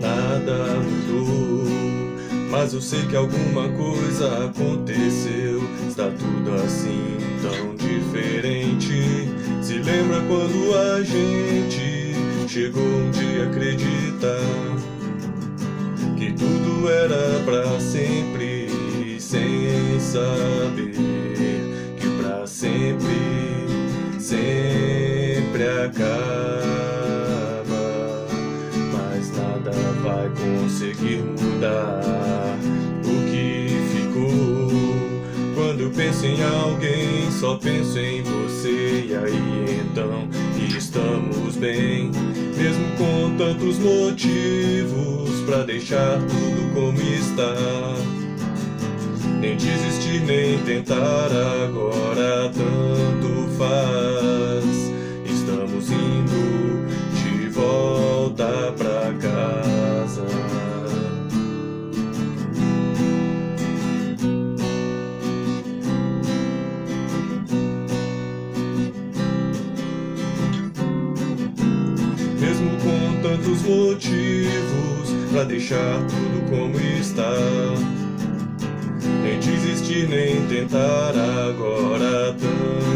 nada mudou. Mas eu sei que alguma coisa aconteceu. Está tudo assim tão diferente. Se lembra quando a gente chegou um dia acreditar que tudo era para sempre, sem saber que para sempre sempre acaba. Conseguir mudar o que ficou. Quando penso em alguém, só penso em você. E aí então estamos bem, mesmo com tantos motivos pra deixar tudo como está. Nem desistir, nem tentar Mesmo com tantos motivos pra deixar tudo como está. Nem desistir, nem tentar agora, tanto